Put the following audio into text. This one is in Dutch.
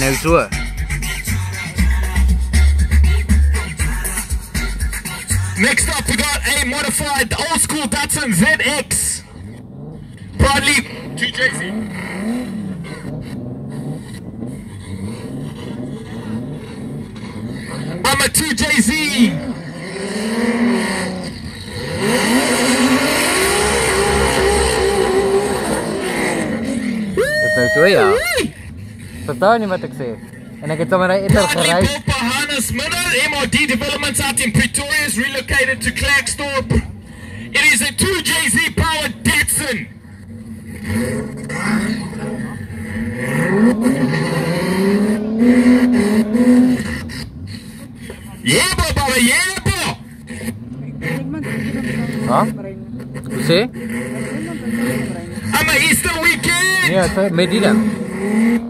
next to. Next up, we got a modified old school Datsun ZX. Bradley TJC. I'm a 2JZ. That's where way are. Verstaan jy wat ek sê? En net etter Proudly gery. built by Hannes Miller. MRD Developments out in Pretoria is relocated to Clagstorp. It is a 2JZ powered Datsun. Yeah, baba, yeah, baba. Ha? Sê? I'm a Easter weekend. Nee, so dan.